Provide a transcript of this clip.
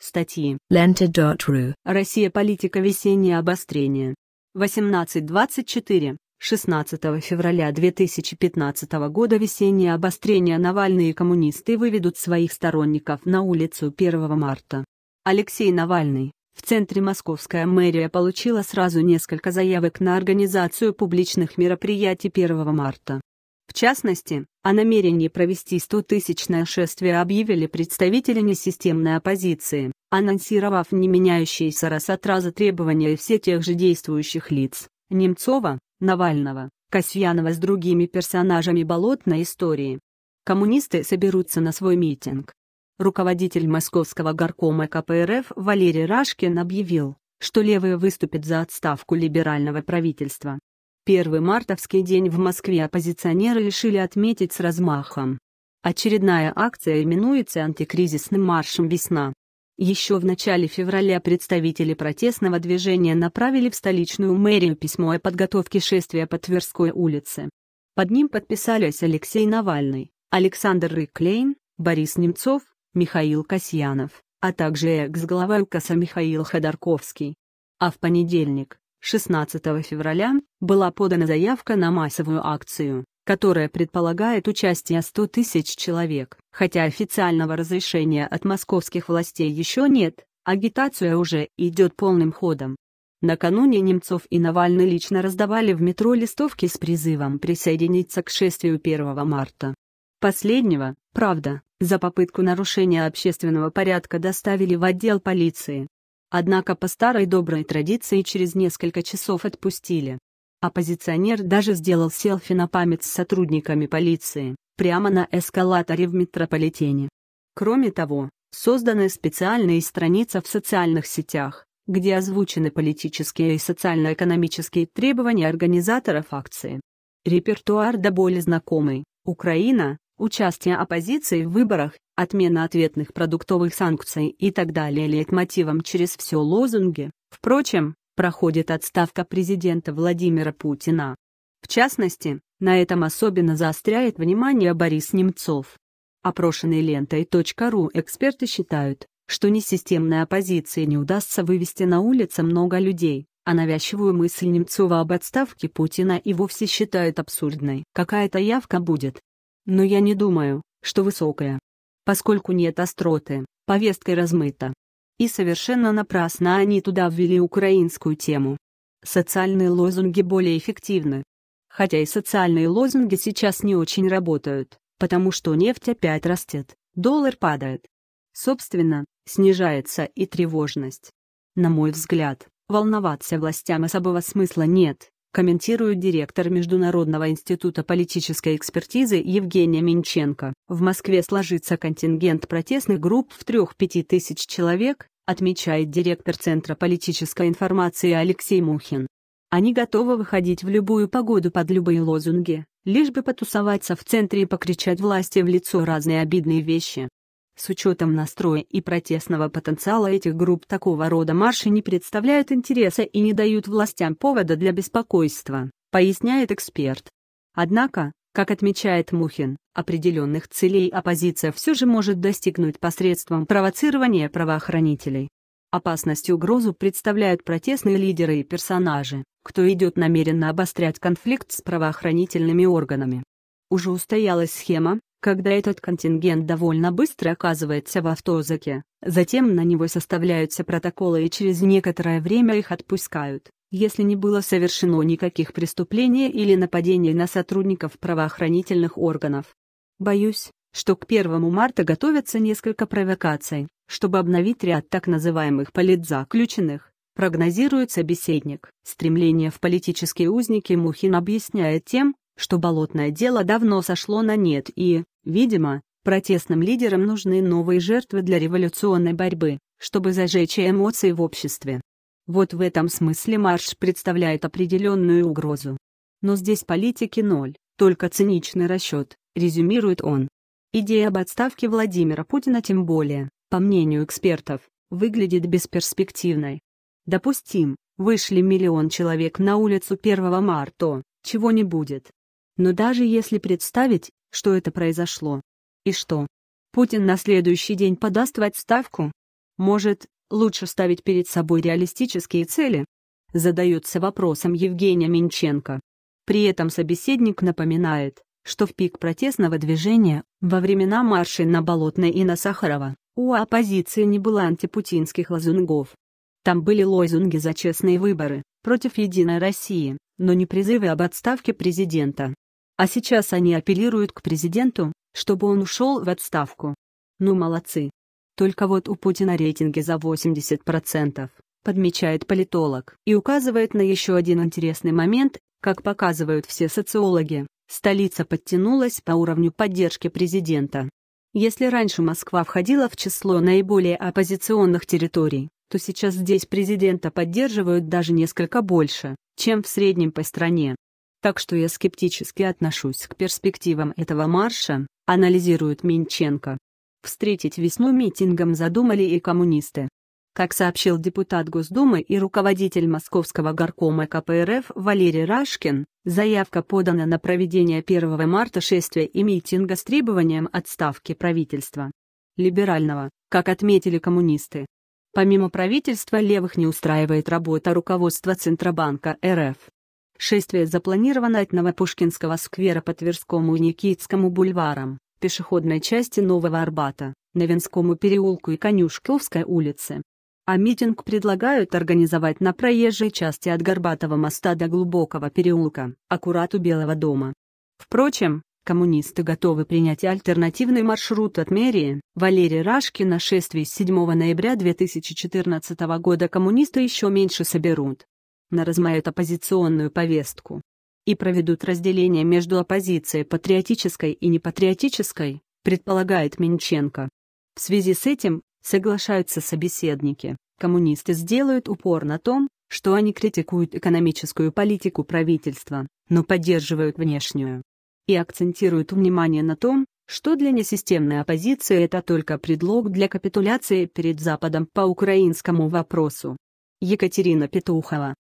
Статьи. Lenta.ru. Россия политика весеннее обострение. 18.24. 16 февраля 2015 года весеннее обострение Навальные коммунисты выведут своих сторонников на улицу 1 марта. Алексей Навальный. В центре московская мэрия получила сразу несколько заявок на организацию публичных мероприятий 1 марта. В частности, о намерении провести 100-тысячное шествие объявили представители несистемной оппозиции, анонсировав не меняющиеся раз от раза требования все тех же действующих лиц – Немцова, Навального, Касьянова с другими персонажами болотной истории. Коммунисты соберутся на свой митинг. Руководитель московского горкома КПРФ Валерий Рашкин объявил, что левые выступят за отставку либерального правительства. Первый мартовский день в Москве оппозиционеры решили отметить с размахом. Очередная акция именуется антикризисным маршем «Весна». Еще в начале февраля представители протестного движения направили в столичную мэрию письмо о подготовке шествия по Тверской улице. Под ним подписались Алексей Навальный, Александр Рыклейн, Борис Немцов, Михаил Касьянов, а также экс-глава УКСа Михаил Ходорковский. А в понедельник, 16 февраля, была подана заявка на массовую акцию, которая предполагает участие 100 тысяч человек. Хотя официального разрешения от московских властей еще нет, агитация уже идет полным ходом. Накануне Немцов и Навальный лично раздавали в метро листовки с призывом присоединиться к шествию 1 марта. Последнего, правда, за попытку нарушения общественного порядка доставили в отдел полиции, Однако по старой доброй традиции через несколько часов отпустили. Оппозиционер даже сделал селфи на память с сотрудниками полиции, прямо на эскалаторе в метрополитене. Кроме того, созданы специальные страницы в социальных сетях, где озвучены политические и социально-экономические требования организаторов акции. Репертуар до боли знакомый. Украина, участие оппозиции в выборах, отмена ответных продуктовых санкций и так далее лейтмотивом через все лозунги, впрочем, проходит отставка президента Владимира Путина. В частности, на этом особенно заостряет внимание Борис Немцов. Опрошенные лентой.ру эксперты считают, что несистемной оппозиции не удастся вывести на улицы много людей, а навязчивую мысль Немцова об отставке Путина и вовсе считают абсурдной. Какая-то явка будет. Но я не думаю, что высокая поскольку нет остроты, повесткой размыта. И совершенно напрасно они туда ввели украинскую тему. Социальные лозунги более эффективны. Хотя и социальные лозунги сейчас не очень работают, потому что нефть опять растет, доллар падает. Собственно, снижается и тревожность. На мой взгляд, волноваться властям особого смысла нет, комментирует директор Международного института политической экспертизы Евгения Минченко. В Москве сложится контингент протестных групп в 3-5 тысяч человек, отмечает директор Центра политической информации Алексей Мухин. Они готовы выходить в любую погоду под любые лозунги, лишь бы потусоваться в центре и покричать власти в лицо разные обидные вещи. С учетом настроя и протестного потенциала этих групп такого рода марши не представляют интереса и не дают властям повода для беспокойства, поясняет эксперт. Однако, как отмечает Мухин, определенных целей оппозиция все же может достигнуть посредством провоцирования правоохранителей. Опасность и угрозу представляют протестные лидеры и персонажи, кто идет намеренно обострять конфликт с правоохранительными органами. Уже устоялась схема, когда этот контингент довольно быстро оказывается в автозаке, затем на него составляются протоколы и через некоторое время их отпускают, если не было совершено никаких преступлений или нападений на сотрудников правоохранительных органов. Боюсь, что к 1 марта готовятся несколько провокаций, чтобы обновить ряд так называемых политзаключенных, прогнозирует собеседник. Стремление в политические узники Мухин объясняет тем, что болотное дело давно сошло на нет и, видимо, протестным лидерам нужны новые жертвы для революционной борьбы, чтобы зажечь эмоции в обществе. Вот в этом смысле марш представляет определенную угрозу. Но здесь политики ноль, только циничный расчет, резюмирует он. Идея об отставке Владимира Путина тем более, по мнению экспертов, выглядит бесперспективной. Допустим, вышли миллион человек на улицу 1 марта, чего не будет. Но даже если представить, что это произошло. И что? Путин на следующий день подаст в отставку? Может, лучше ставить перед собой реалистические цели? Задается вопросом Евгения Минченко. При этом собеседник напоминает, что в пик протестного движения, во времена маршей на Болотной и на Сахарова, у оппозиции не было антипутинских лозунгов. Там были лозунги за честные выборы, против Единой России, но не призывы об отставке президента. А сейчас они апеллируют к президенту, чтобы он ушел в отставку. Ну молодцы. Только вот у Путина рейтинги за 80%, подмечает политолог, и указывает на еще один интересный момент, как показывают все социологи. Столица подтянулась по уровню поддержки президента. Если раньше Москва входила в число наиболее оппозиционных территорий, то сейчас здесь президента поддерживают даже несколько больше, чем в среднем по стране. Так что я скептически отношусь к перспективам этого марша, анализирует Минченко. Встретить весну митингом задумали и коммунисты. Как сообщил депутат Госдумы и руководитель Московского горкома КПРФ Валерий Рашкин, заявка подана на проведение 1 марта шествия и митинга с требованием отставки правительства. Либерального, как отметили коммунисты. Помимо правительства левых не устраивает работа руководства Центробанка РФ. Шествие запланировано от Новопушкинского сквера по Тверскому и Никитскому бульварам, пешеходной части Нового Арбата, Новинскому переулку и Конюшковской улице. А митинг предлагают организовать на проезжей части от Горбатого моста до Глубокого переулка, аккурат у Белого дома. Впрочем, коммунисты готовы принять альтернативный маршрут от мэрии. Валерий Рашкин на шествии с 7 ноября 2014 года коммунисты еще меньше соберут. На размают оппозиционную повестку. И проведут разделение между оппозицией патриотической и непатриотической, предполагает Минченко. В связи с этим, Соглашаются собеседники, коммунисты сделают упор на том, что они критикуют экономическую политику правительства, но поддерживают внешнюю. И акцентируют внимание на том, что для несистемной оппозиции это только предлог для капитуляции перед Западом по украинскому вопросу. Екатерина Петухова